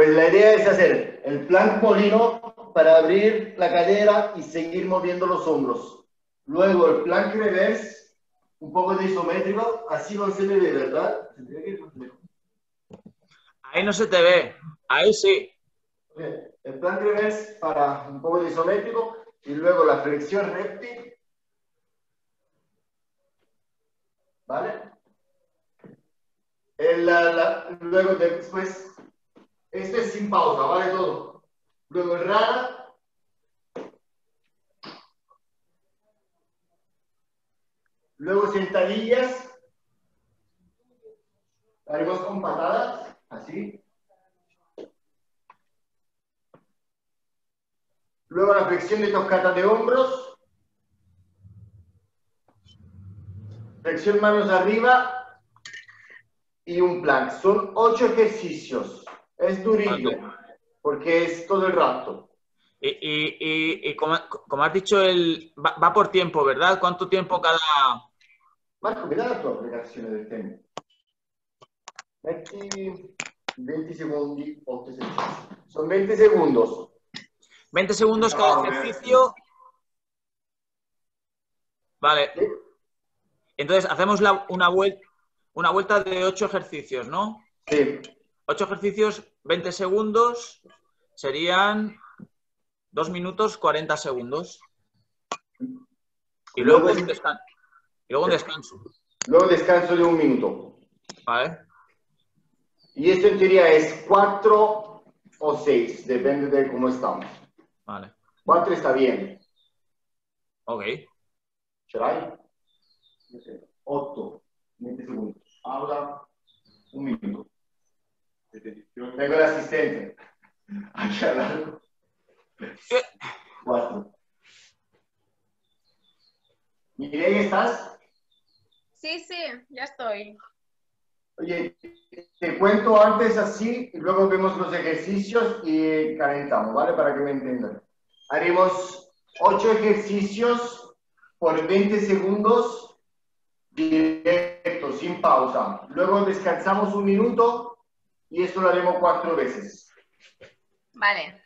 Pues la idea es hacer el plank molino para abrir la cadera y seguir moviendo los hombros. Luego el plank reverse, un poco de isométrico, así no se me ve, ¿verdad? Ahí no se te ve, ahí sí. El plank reverse para un poco de isométrico y luego la flexión reptil. ¿Vale? luego después, esto es sin pausa, ¿vale? Todo. Luego el rana. Luego sentadillas. Haremos con patadas, así. Luego la flexión de tocata de hombros. Flexión manos arriba y un plan. Son ocho ejercicios. Es durillo, porque es todo el rato. Y, como, has dicho, el, va, por tiempo, ¿verdad? ¿Cuánto tiempo cada...? Marco, mira la tua applicazione del tiempo. Metti 20 segundos, 8 Son 20 segundos. 20 segundos cada ejercicio. Vale. Entonces, hacemos una vuelta una vuelta de ocho ejercicios, ¿no? Sí. Ocho ejercicios, 20 segundos, serían dos minutos 40 segundos. Y luego, un, descanso. y luego un descanso. Luego descanso de un minuto. Vale. Y esto en teoría es cuatro o seis, depende de cómo estamos. Vale. Cuatro está bien. Ok. ¿Ce l'hai? Otto. 20 segundos. Ahora, un minuto. Yo tengo el asistente. Aquí al lado. Cuatro. Mireia, ¿estás? Sí, sí, ya estoy. Oye, te cuento antes así y luego vemos los ejercicios y calentamos, ¿vale? Para que me entiendan. Haremos ocho ejercicios por 20 segundos directo, sin pausa. Luego descansamos un minuto y esto lo haremos cuatro veces. Vale.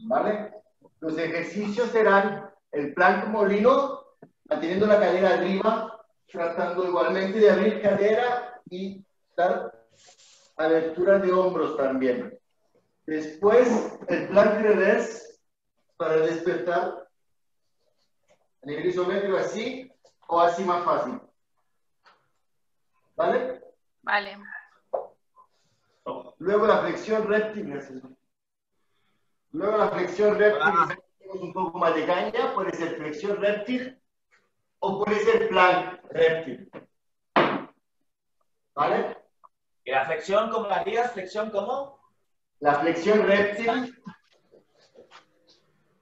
¿Vale? Los ejercicios serán el plank molino, manteniendo la cadera arriba, tratando igualmente de abrir cadera y dar abertura de hombros también. Después, el plank reverse para despertar a nivel isométrico así o así más fácil. ¿Vale? Vale. Luego la flexión reptil. Luego la flexión reptil, ah. un poco más de caña, puede ser flexión reptil o puede ser plan reptil. ¿Vale? ¿Y la flexión cómo la harías? ¿Flexión cómo? La flexión reptil.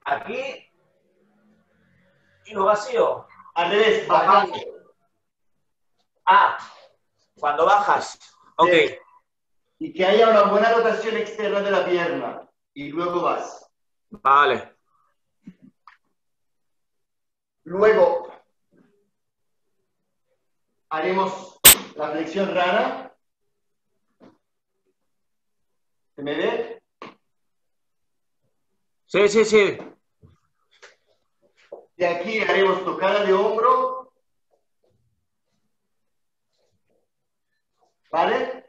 Aquí. Y lo vacío. Al revés, bajando. Ah, cuando bajas. Ok. Y que haya una buena rotación externa de la pierna. Y luego vas. Vale. Luego haremos la flexión rana. ¿Se me ve? Sí, sí, sí. Y aquí haremos tocada de hombro ¿Vale?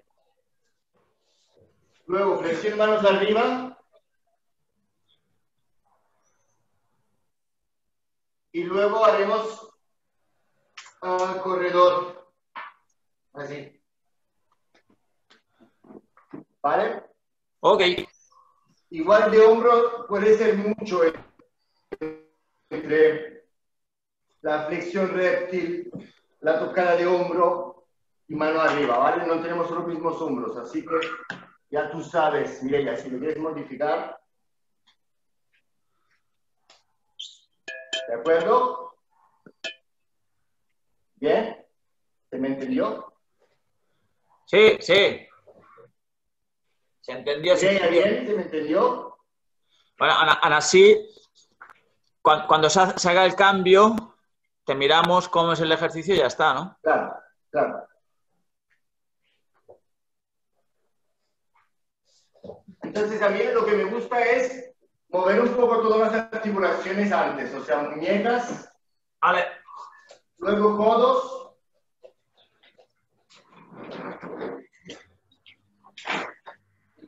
Luego, flexión manos arriba. Y luego haremos uh, corredor. Así. ¿Vale? Ok. Igual de hombro puede ser mucho entre la flexión reptil, la tocada de hombro y mano arriba, ¿vale? No tenemos los mismos hombros, así que ya tú sabes, Mireia, si lo quieres modificar. ¿De acuerdo? ¿Bien? ¿Se me entendió? Sí, sí. Se entendió. ¿Se bien? ¿Se me entendió? Bueno, ahora sí, cuando, se haga el cambio, te miramos cómo es el ejercicio y ya está, ¿no? Claro, claro. Entonces a mí lo que me gusta es mover un poco todas las articulaciones antes, o sea, muñecas, Vale. luego codos,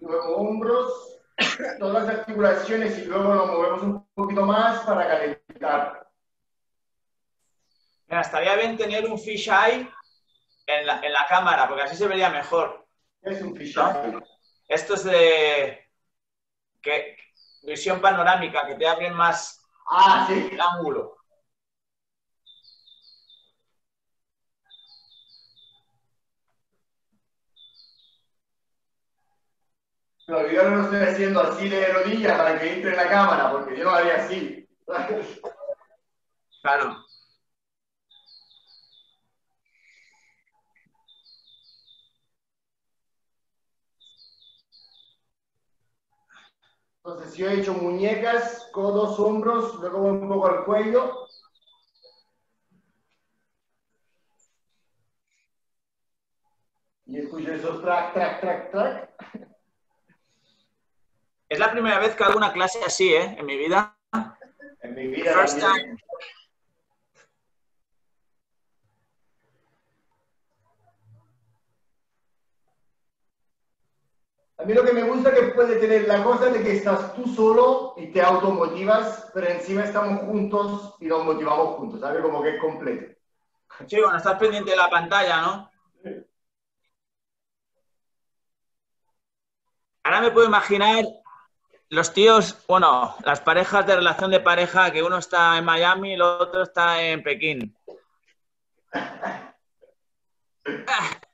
luego hombros, todas las articulaciones y luego lo movemos un poquito más para calentar. Mira, estaría bien tener un fisheye en la, en la cámara, porque así se vería mejor. Es un fisheye. Esto es de que, visión panorámica, que te abren más Ah, sí. el ángulo. Pero yo no lo estoy haciendo así de rodillas para que entre en la cámara, porque yo lo haría así. Claro. Entonces yo he hecho muñecas, codos, hombros, luego un poco al cuello. Y escucho esos track, track, track, track. Es la primera vez que hago una clase así, ¿eh? En mi vida. En mi vida First también. A mí lo que me gusta es que puede tener la cosa de que estás tú solo y te automotivas, pero encima estamos juntos y nos motivamos juntos, ¿sabes? Como que es completo. Sí, bueno, estás pendiente de la pantalla, ¿no? Ahora me puedo imaginar los tíos, bueno, las parejas de relación de pareja, que uno está en Miami y el otro está en Pekín.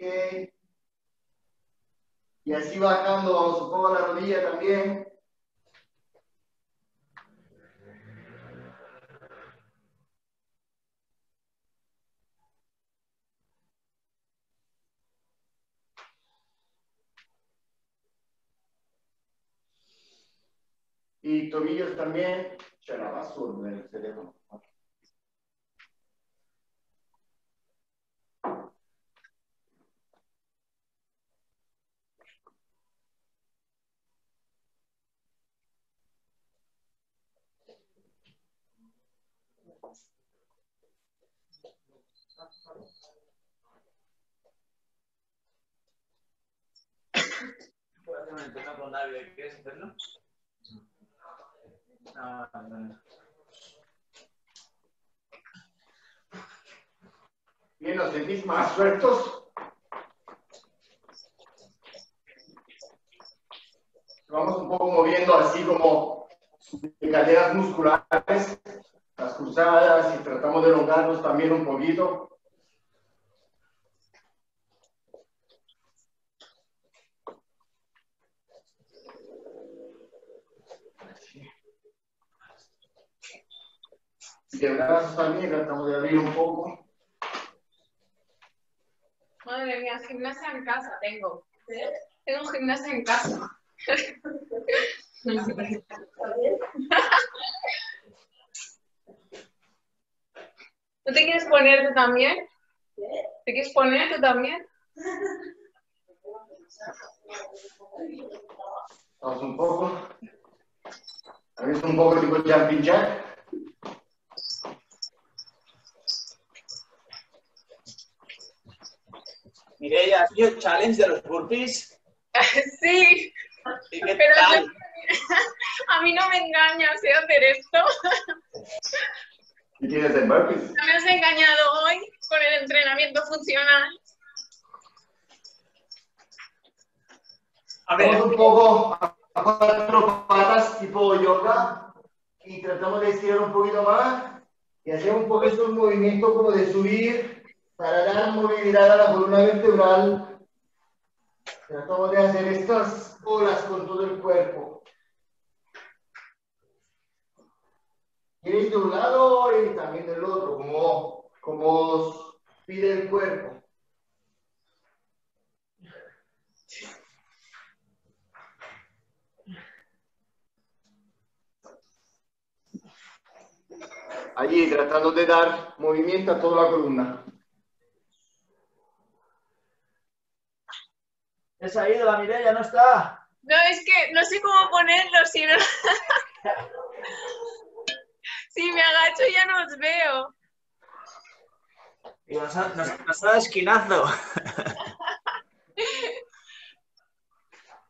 Ok. Y así bajando, supongo, la rodilla también. Y tobillos también. C'è la basura nel Ah. Bien, ¿os sentís más sueltos? Vamos un poco moviendo así como de cadenas musculares, las cruzadas y tratamos de elongarnos también un poquito. De brazos también tratamos de abrir un poco. Madre mía, gimnasia en casa tengo. Tengo gimnasia en casa. ¿No te quieres poner tú también? ¿Te quieres poner tú también? Vamos un poco. ¿Habéis un poco tipo jumping jack? Mireia, ¿has el challenge de los burpees? Sí, ¿Y qué pero tal? a mí no me engaña, sé hacer esto. ¿Y tienes el burpees? No me has engañado hoy con el entrenamiento funcional. A ver, Vamos un poco a cuatro patas tipo yoga y tratamos de estirar un poquito más y hacer un poco estos movimientos como de subir para dar movilidad a la columna vertebral. Tratamos de hacer estas olas con todo el cuerpo. Iréis de un lado y también del otro, como, como os pide el cuerpo. Allí tratando de dar movimiento a toda la columna. ¿Es ha ido la Mireia? ¿No está? No, es que no sé cómo ponerlo, si no... si me agacho ya no os veo. Y nos ha, nos, nos ha dado esquinazo.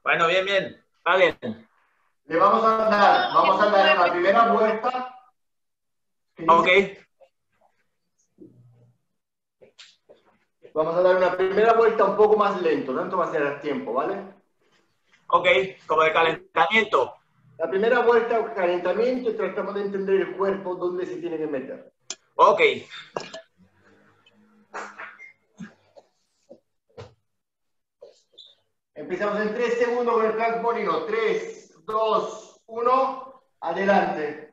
bueno, bien, bien. Va bien. Le vamos a dar, vamos a dar la primera vuelta. Ok. Vamos a dar una primera vuelta un poco más lento, no va a ser el tiempo, ¿vale? Ok, como de calentamiento. La primera vuelta, calentamiento, y tratamos de entender el cuerpo, dónde se tiene que meter. Ok. Empezamos en 3 segundos con el plank molino. 3, 2, 1, adelante.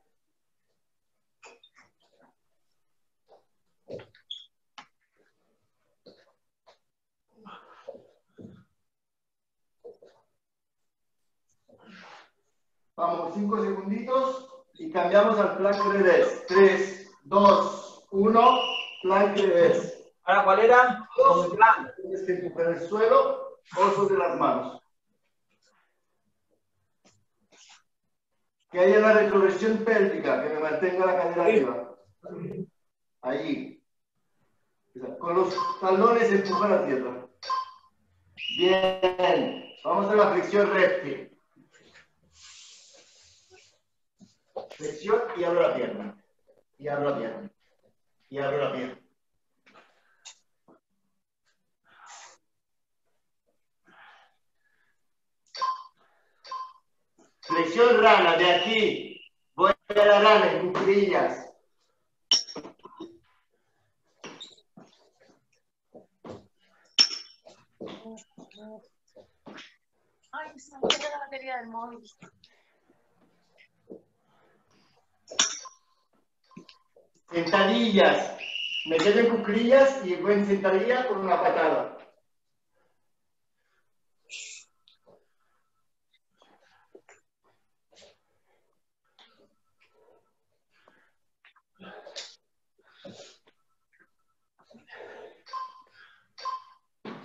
Vamos, 5 segunditos y cambiamos al plank revés. 3, 2, 1, plank revés. ¿Ahora cuál era? Plan. Tienes que empujar el suelo o sobre las manos. Que haya una retroversión pélvica, que me mantenga la cadera arriba. Allí. Con los talones empujar la tierra. Bien. Vamos a la flexión reptil. Flexión y abro la pierna. Y abro la pierna. Y abro la pierna. Flexión rana, de aquí. Voy a la rana en cuclillas. Ay, se me queda la batería del móvil. Sentadillas. Me quedo en cuclillas y voy en sentadilla con una patada.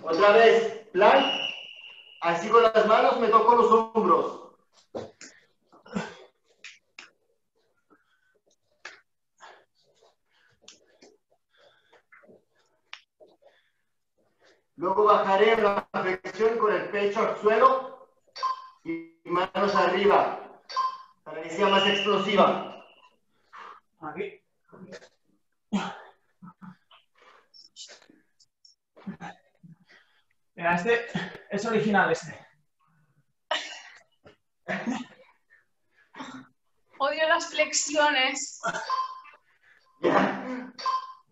Otra vez, plan. Así con las manos me toco los hombros. Luego bajaré en la flexión con el pecho al suelo y manos arriba para que sea más explosiva. Aquí. Mira, este es original este. Odio las flexiones. Ya.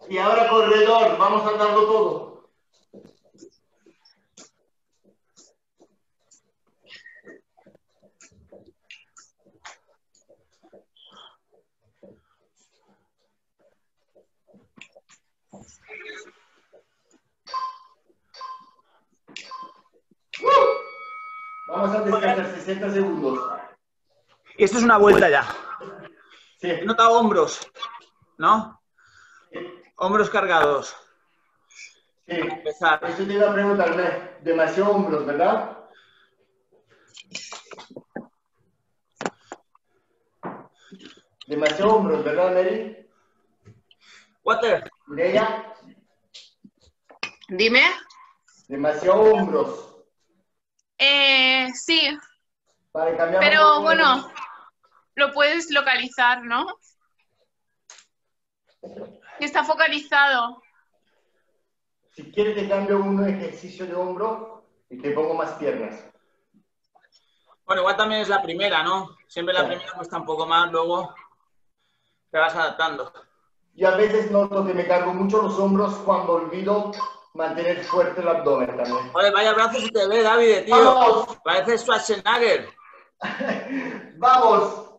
Y ahora corredor, vamos a darlo todo. Vamos a descansar 60 segundos. Esto es una vuelta ya. Sí. He notado hombros, ¿no? Hombros cargados. Sí. Empezar. Eso te iba a preguntarme. Demasiado hombros, ¿verdad? Demasiado hombros, ¿verdad, Mary? Water. Mireia, Dime. demasiado hombros. Eh, sí, Vale, cambiamos. pero bueno, lo puedes localizar, ¿no? Y Está focalizado. Si quieres te cambio un ejercicio de hombro y te pongo más piernas. Bueno, igual también es la primera, ¿no? Siempre la Sí. primera cuesta un poco más, luego te vas adaptando. Yo a veces noto que me cargo mucho los hombros cuando olvido mantener fuerte el abdomen también. Joder, vaya brazo se te ve, David, tío. ¡Vamos! Parece Schwarzenegger. ¡Vamos!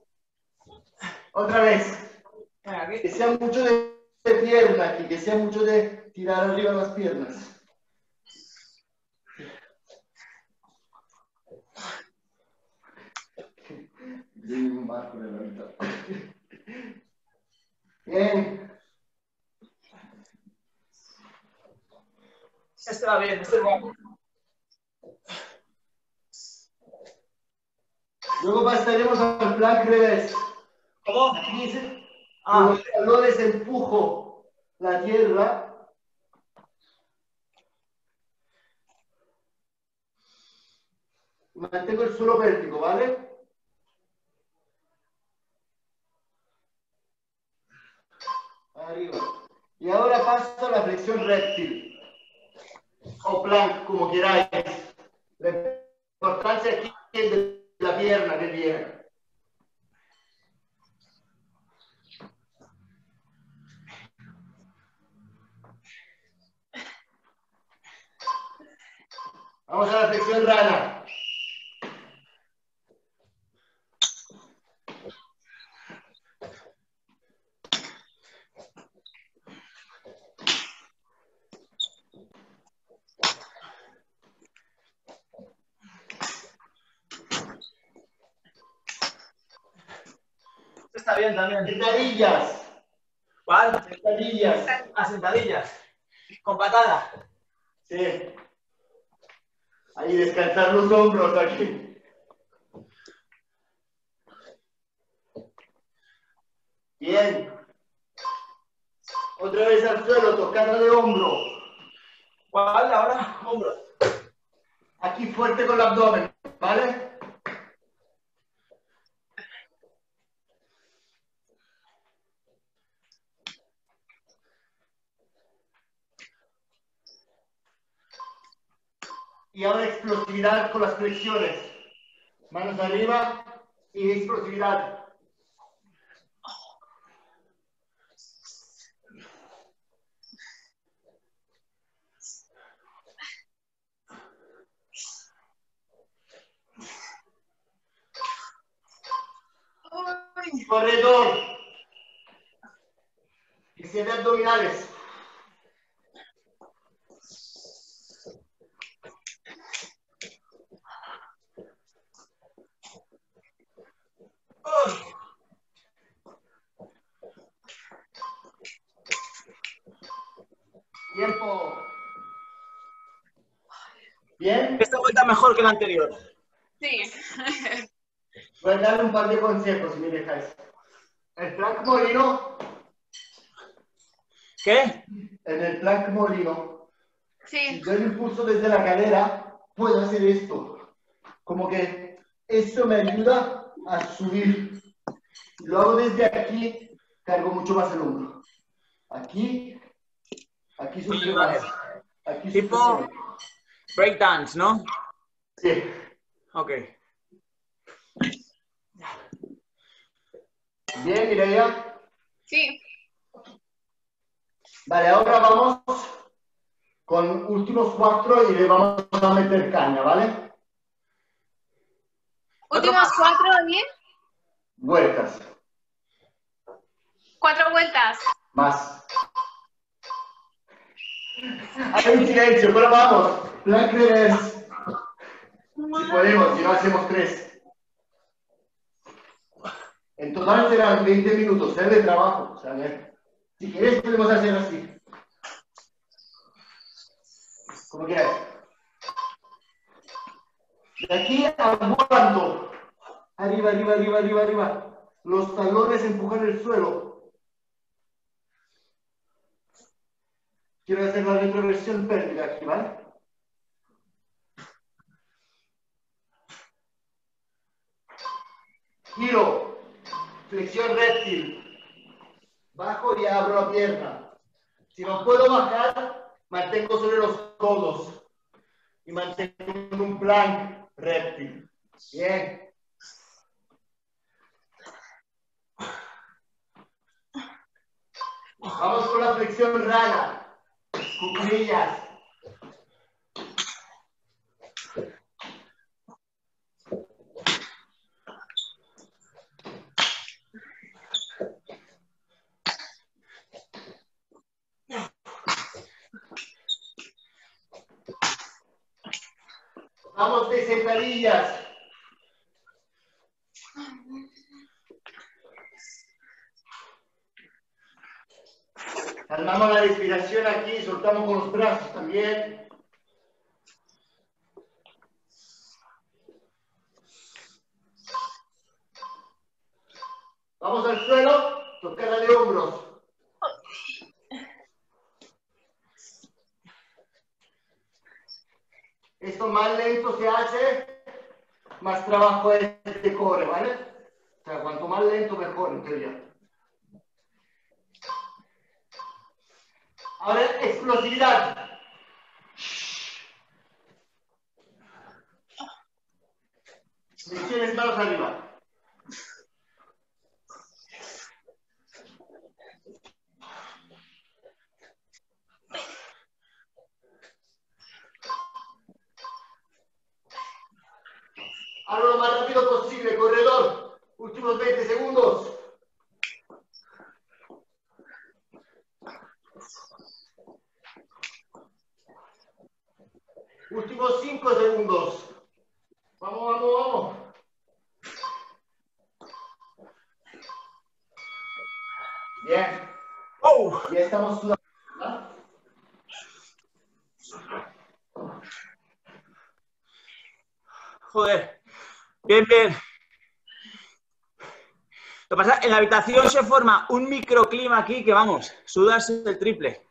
Otra vez. Que sea mucho de, de pierna aquí, que sea mucho de tirar arriba las piernas. Sí, un marco de la mitad. Bien. Este va bien, este va bien. Luego pasaremos al plank revés. ¿Cómo? Aquí dice, Ah. los talones empujo la tierra. Mantengo el suelo vértigo, ¿vale? Arriba. Y ahora paso a la flexión reptil. O plank, como queráis. La importancia es de la pierna que viene. Vamos a la flexión rana. Este está bien también. Sentadillas. ¿Cuál? Sentadillas. A sentadillas. Con patada. Sí. Ahí descansar los hombros aquí. Bien. Otra vez al suelo, tocando de hombro. ¿Cuál ahora? Hombro. Aquí fuerte con el abdomen, ¿vale? Y ahora explosividad con las flexiones. Manos arriba y explosividad. Corredor. Ve abdominales. Tiempo. Bien. Esta vuelta mejor que la anterior. Sí. Voy a darle un par de consejos si me dejáis. El plank molino, ¿Qué? en el plank molino, si Sí. doy el impulso desde la cadera, puedo hacer esto. Como que esto me ayuda a subir. Si lo hago desde aquí, cargo mucho más el hombro. Aquí, aquí sufre más. Aquí sufre Tipo-. Breakdance, ¿no? Sí. Ok. Bien, Mireia. Sí. Vale, ahora vamos con últimos cuatro y le vamos a meter caña, ¿vale? Últimos cuatro, ¿bien? Vueltas. Cuatro vueltas. Más. Hay un silencio, pero vamos. Plan revés. Si podemos, si no hacemos tres. En total serán 20 minutos ¿eh? de trabajo. Si quieres podemos hacer así. Como quieras. De aquí aguanto. Arriba, arriba, arriba, arriba, arriba. Los talones empujan el suelo. Quiero hacer la retroversión pélvica aquí, ¿vale? Giro, flexión reptil. Bajo y abro la pierna. Si no puedo bajar, mantengo sobre los codos. Y mantengo en un plank reptil. Bien. Vamos con la flexión rana. Cuclillas. Habitación se forma un microclima aquí que vamos, sudas el triple.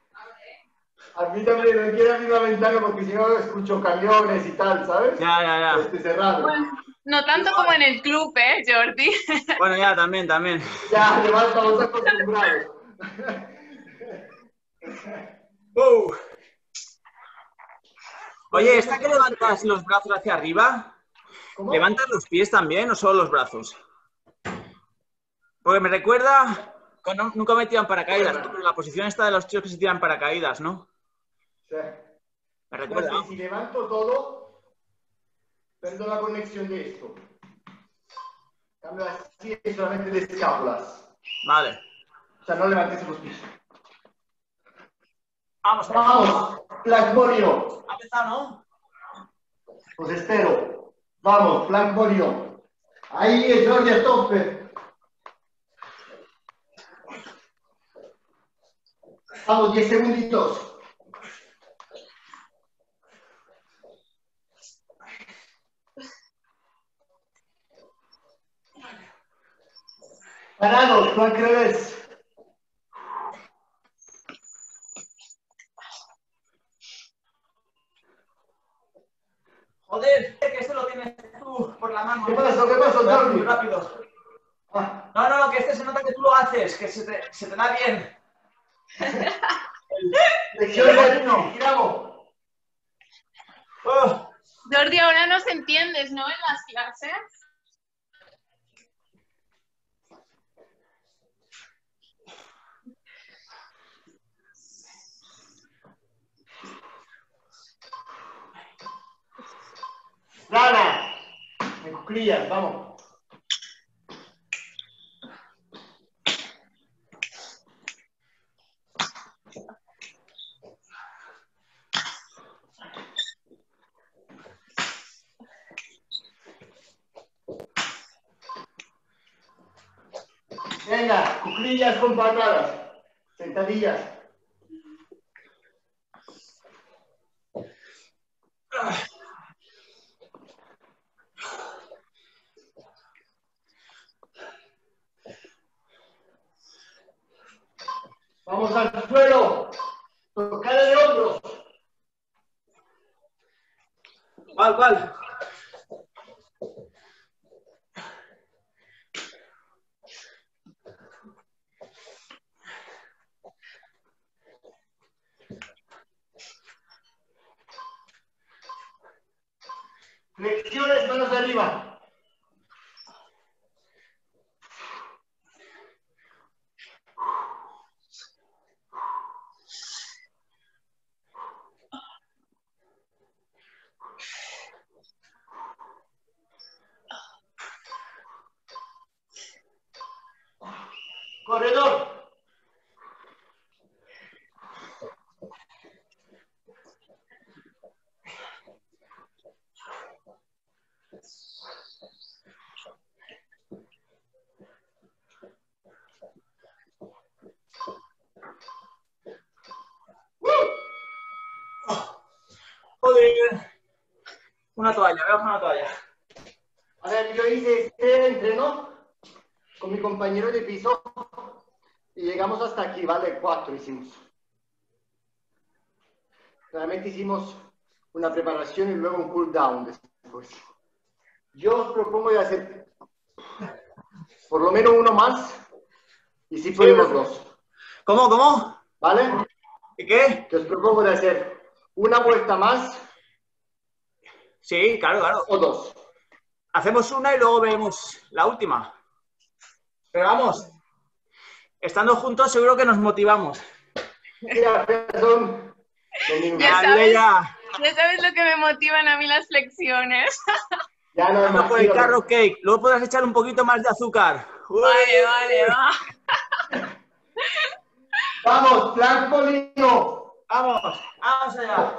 A mí también me quiero abrir la ventana porque si no escucho camiones y tal, ¿sabes? Ya, ya, ya. Este cerrado. Bueno, no tanto como en el club, ¿eh, Jordi? Bueno, ya, también, también. Ya, además estamos acostumbrados. ¡Oh! Oye, ¿está que levantas los brazos hacia arriba? ¿Cómo? ¿Levantas los pies también o solo los brazos? Porque me recuerda. nunca me tiran paracaídas, pero la posición está de los tíos que se tiran paracaídas, ¿no? Sí. Me recuerda. Porque si levanto todo, perdo la conexión de esto. Cambio así solamente de escápulas. Vale. O sea, no levantes los pies. Vamos, Vamos, Black Morio. Ha empezado, ¿no? Os espero. Vamos, Black Morio. Ahí es Jordi a tope. Vamos, 10 segunditos. Parados, Black revés. Joder, que esto lo tienes tú por la mano. ¿Qué pasó? ¿Qué pasó, Jordi? Rápido. Ah, No, no, no, que este se nota que tú lo haces, que se te, se te da bien. Lección de. Oh, Jordi, ahora nos entiendes, ¿no? En las clases. Rana. En cuclillas, vamos. Venga, cuclillas con patadas. Sentadillas. Vamos al suelo. Tocada de hombros. ¿Cuál, cuál? Flexiones, manos arriba. Corredor. Una toalla, coger una toalla. A ver, yo hice este entreno con mi compañero de piso y llegamos hasta aquí, ¿vale? Cuatro hicimos. Realmente hicimos una preparación y luego un cool down después. Yo os propongo de hacer por lo menos uno más y si podemos dos, ¿Cómo, cómo? ¿vale? ¿Y qué? Que os propongo de hacer una vuelta más Sí, claro, claro. o dos. Hacemos una y luego vemos la última. Pero vamos, estando juntos seguro que nos motivamos. Ya, son. Ya sabes. ya. Ya sabes lo que me motivan a mí las flexiones. Ya no más. por el carro cake. Luego podrás echar un poquito más de azúcar. Uy. Vale, vale, va. Vamos, plan Molino. Vamos, vamos allá.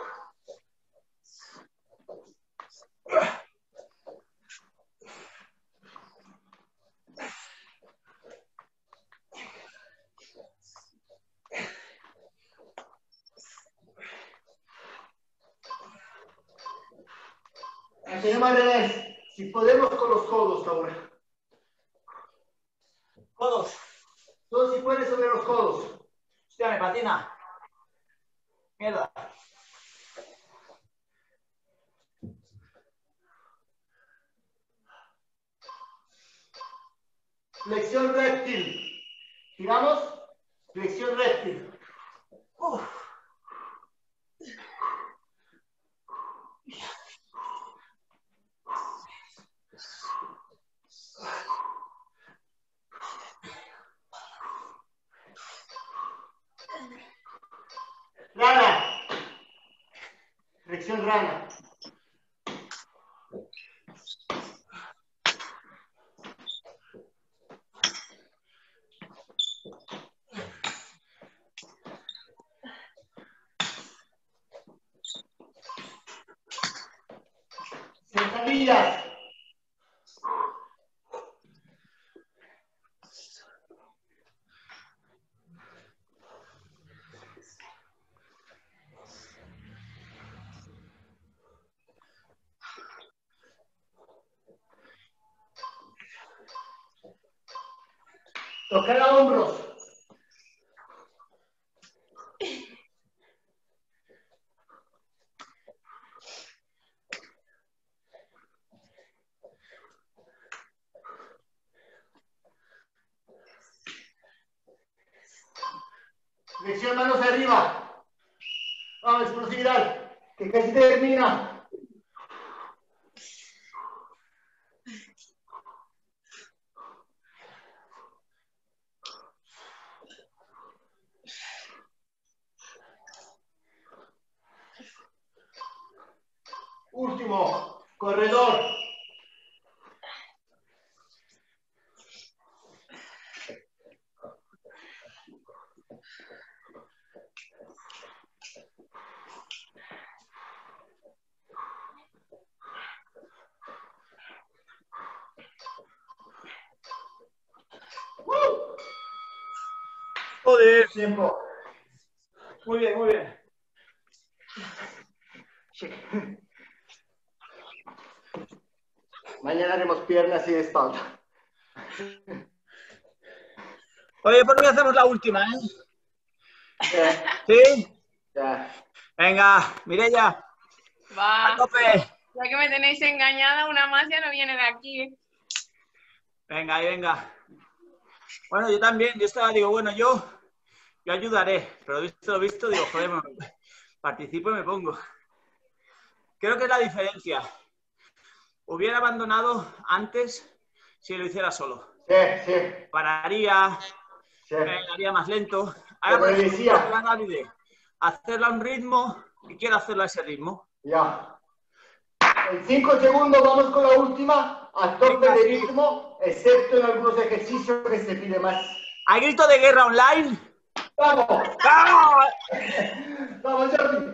Señor Marenes, si podemos con los codos ahora. Todos. Todos si puedes sobre los codos. Hostia, me patina. Mierda. Flexión reptil. Giramos. Flexión reptil. Uf. Rana. Flexión rana. Sentadillas. Tocar a hombros. Flexión manos arriba. Vamos, explosividad. Que casi termina. Último, corredor. Joder. Tiempo. Muy bien, muy bien. Mañana haremos piernas y espalda. Oye, ¿por qué hacemos la última, eh? ¿Sí? ya. Venga, Mireya, Va. a tope. Ya que me tenéis engañada, una más ya no viene de aquí. Venga, ahí venga. Bueno, yo también, yo estaba, digo, bueno, yo, yo ayudaré, pero visto lo visto, digo, joder, me- participo y me pongo. Creo que es la diferencia. Hubiera abandonado antes si lo hiciera solo. Sí, sí, Pararía, sí. más lento. Ahora, decía. la Davide, hacerla a un ritmo y quiero hacerlo a ese ritmo. Ya. En cinco segundos vamos con la última, a tope de ritmo, excepto en algunos ejercicios que se pide más. ¿Hay grito de guerra online? ¡Vamos! ¡Vamos! ¡Vamos, Jordi!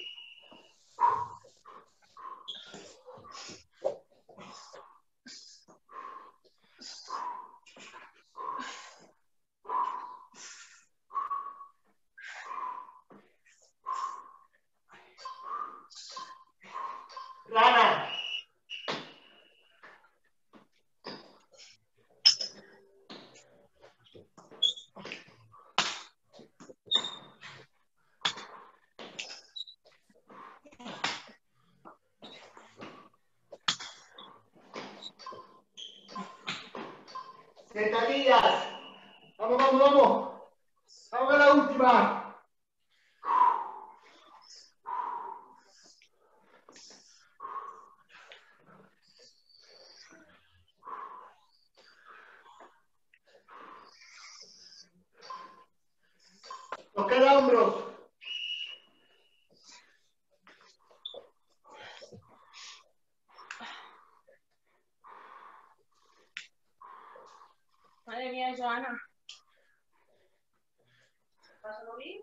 Mía, Joana.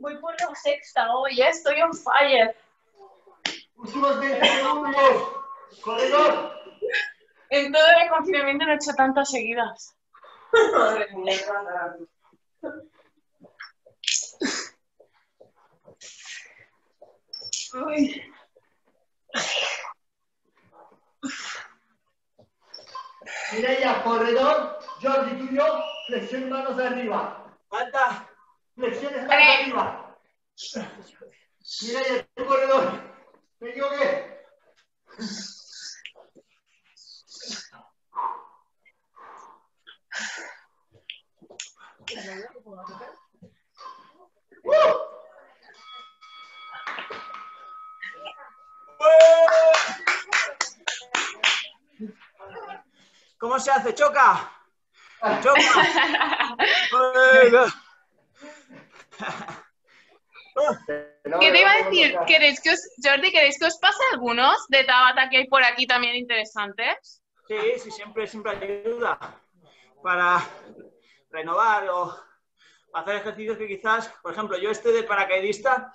Voy por la sexta hoy, ¿eh? estoy on fire. Últimos 20 segundos. Corredor. En todo el confinamiento no he hecho tantas seguidas. Uy. Mireia, corredor. Jordi, tú y yo. Flexión manos arriba. Falta. Flexiones manos arriba. Mireia, tu corredor. ¿Me equivoqué? ¡Uh! ¿Cómo se hace? ¡Choca! ¿Qué te iba a decir? ¿Queréis que os, Jordi, ¿queréis que os pase algunos de Tabata que hay por aquí también interesantes? Sí, sí, siempre, siempre ayuda para renovar o hacer ejercicios que quizás, por ejemplo, yo este de paracaidista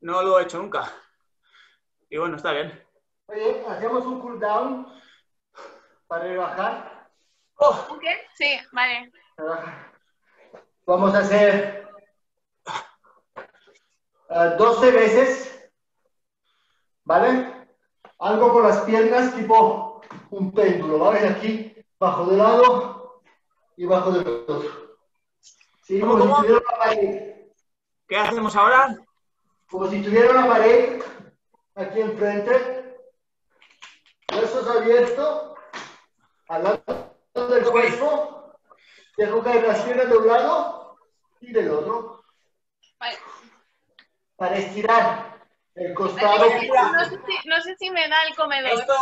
no lo he hecho nunca. Y bueno, está bien. Oye, hacemos un cool down para rebajar. ¡Oh! ¿Qué? Sí, vale. rebajar. Vamos a hacer eh, 12 veces, ¿vale? Algo con las piernas tipo un péndulo, ¿vale? Aquí, bajo de lado y bajo del otro. Sí, ¿Cómo, como cómo? si tuviera una pared. ¿Qué hacemos ahora? Como si tuviera una pared aquí enfrente. Brazos abiertos, al lado del cuerpo. Dejo caer las piernas de un lado y del otro. Vale. Para estirar el costado. Vale, No sé, si, no sé si me da el comedor. Esto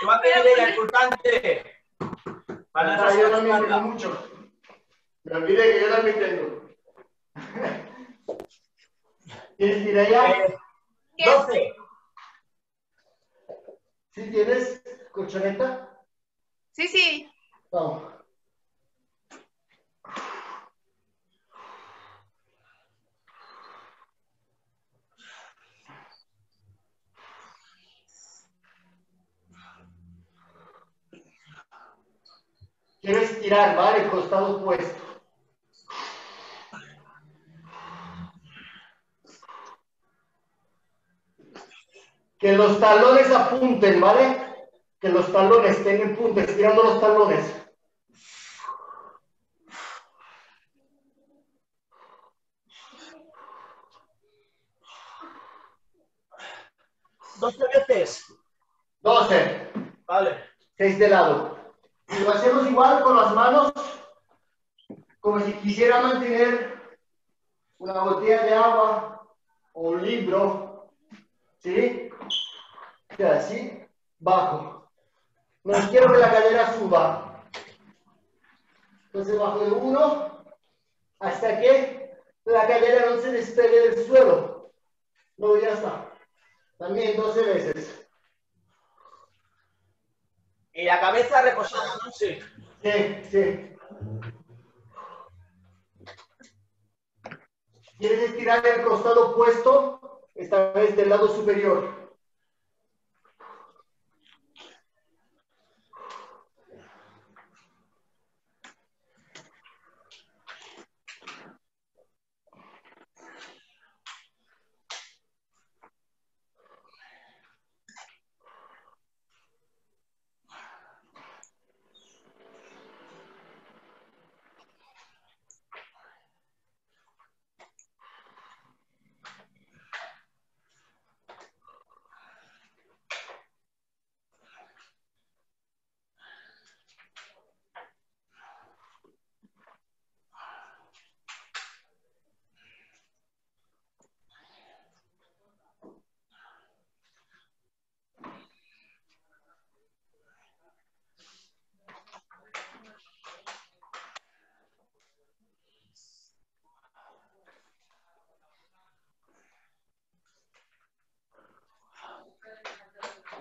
te va a pedir idea importante. Para Ah, nuestra yo también tengo mucho. Me olvidé que yo también tengo. ¿Quieres tirar ya? Eh, 12. ¿Sí tienes colchoneta? Sí, sí. Vamos. Quieres tirar, ¿vale? Costado opuesto. Que los talones apunten, ¿vale? Que los talones tengan punta, estirando los talones. Doce veces. 12. Vale. 6 de lado. Y lo hacemos igual con las manos, como si quisiera mantener una botella de agua o un libro. ¿Sí? Y así, bajo. No quiero que la cadera suba. Entonces bajo de uno hasta que la cadera no se despegue del suelo. Luego ya está. También 12 veces. Y la cabeza reposada, ¿no? Sí. Sí, sí. ¿Quieres estirar el costado opuesto? esta vez del lado superior.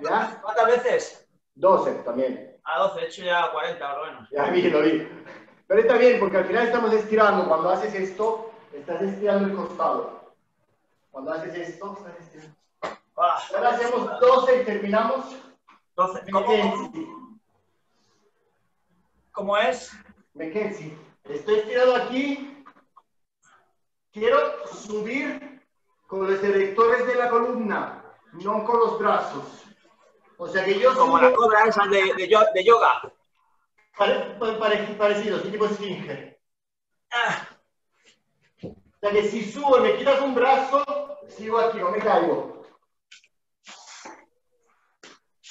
¿Ya? ¿Cuántas veces? 12 también. A 12, he hecho ya 40 por lo menos. Ya vi, lo vi. Pero está bien, porque al final estamos estirando. Cuando haces esto, estás estirando el costado. Cuando haces esto, estás estirando. Ah, Ahora hacemos 12 y terminamos. 12. ¿Cómo, Mackenzie. cómo es? Mackenzie. Estoy estirado aquí. Quiero subir con los erectores de la columna, no con los brazos. O sea que yo Como la cobra esa de, de, de yoga. pare- pa- pare- parecido, sí, tipo esfinge. Ah, O sea que si subo y me quitas un brazo, sigo aquí, no me caigo.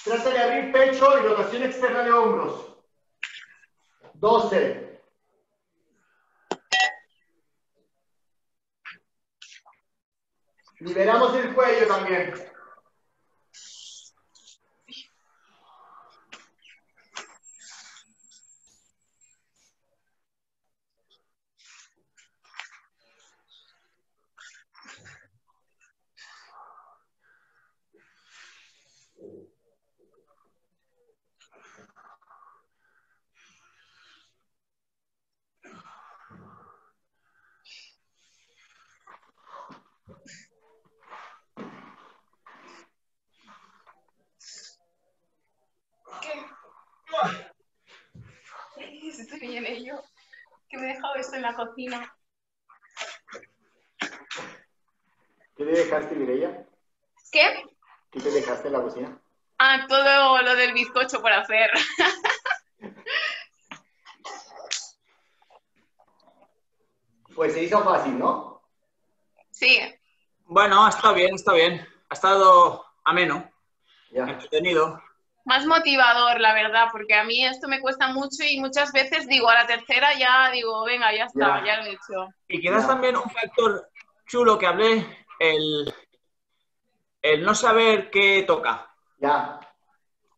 Trata de abrir pecho y rotación externa de hombros. 12. Liberamos el cuello también. Estoy en ello. Que me he dejado esto en la cocina. ¿Qué te dejaste, Mireia? ¿Qué? ¿Qué te dejaste en la cocina? Ah, todo lo del bizcocho por hacer. Pues se hizo fácil, ¿no? Sí, bueno, estado bien, está bien. Ha estado ameno, Ya. entretenido. Más motivador, la verdad, porque a mí esto me cuesta mucho y muchas veces digo, a la tercera ya digo, venga, ya está, Ya. ya, lo he hecho. Y quizás Ya. también un factor chulo que hablé, el, el no saber qué toca. Ya.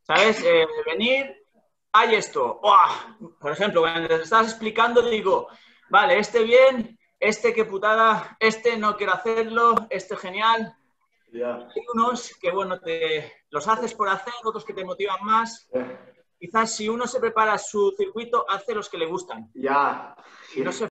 ¿Sabes? Eh, venir, hay esto. ¡Buah! Por ejemplo, cuando te estás explicando, digo, vale, este bien, este qué putada, este no quiero hacerlo, este genial. Ya. Hay unos que, bueno, te, los haces por hacer, otros que te motivan más. Ya. Quizás si uno se prepara su circuito, hace los que le gustan. Ya. Y no se